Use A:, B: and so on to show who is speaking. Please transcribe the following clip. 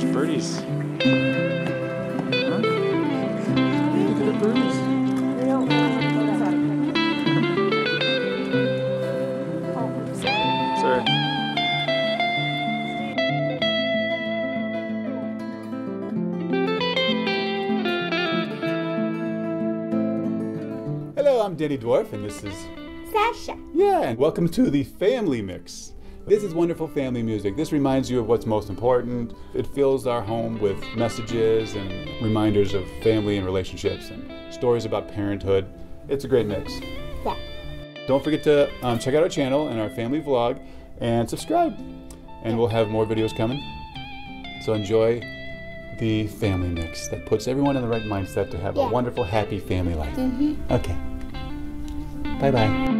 A: those birdies. Hello, I'm Danny Dwarf, and this is
B: Sasha.
A: Yeah, and welcome to the Family Mix. This is wonderful family music. This reminds you of what's most important. It fills our home with messages and reminders of family and relationships and stories about parenthood. It's a great mix.
B: Yeah.
A: Don't forget to um, check out our channel and our family vlog and subscribe. And we'll have more videos coming. So enjoy the family mix that puts everyone in the right mindset to have a wonderful, happy family life. Okay. Bye bye.